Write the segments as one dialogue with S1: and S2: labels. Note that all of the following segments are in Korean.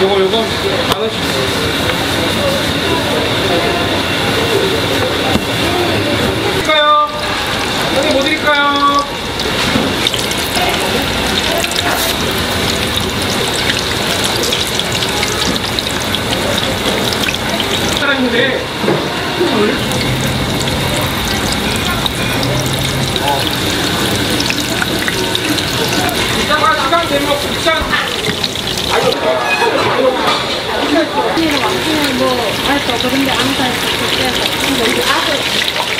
S1: 요거 요거. 드릴까요? 형님 뭐 드릴까요? 사람인데 이따가 시간 되면 국 산
S2: 언니는 왕신을 뭐 알고 그런데 아무 살 없어서 근데 우리 아들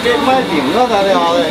S3: 这卖饼啊，咱俩的。